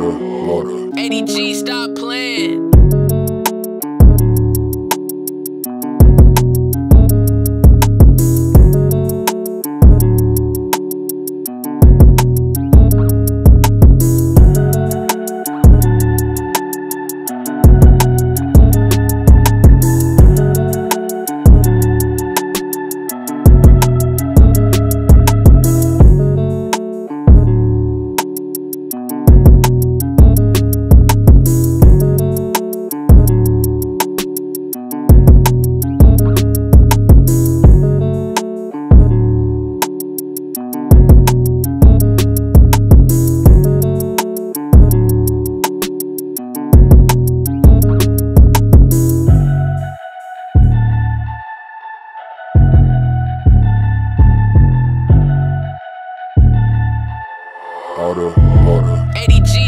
Water, 80 G, stop playing. Water, G.